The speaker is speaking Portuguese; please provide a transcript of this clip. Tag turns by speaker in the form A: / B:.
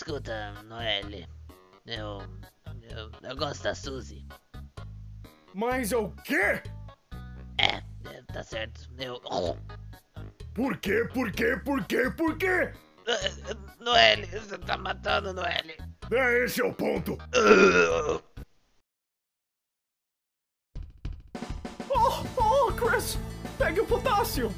A: Escuta, Noelle. Eu, eu. Eu gosto da Suzy.
B: Mas é o quê?
A: É, é, tá certo. Eu.
B: Por quê? Por quê? Por quê? Por quê?
A: Eh, eh, Noelle, você tá matando, Noelle.
B: É, esse é o ponto.
C: Oh, oh, Chris! Pegue o potássio!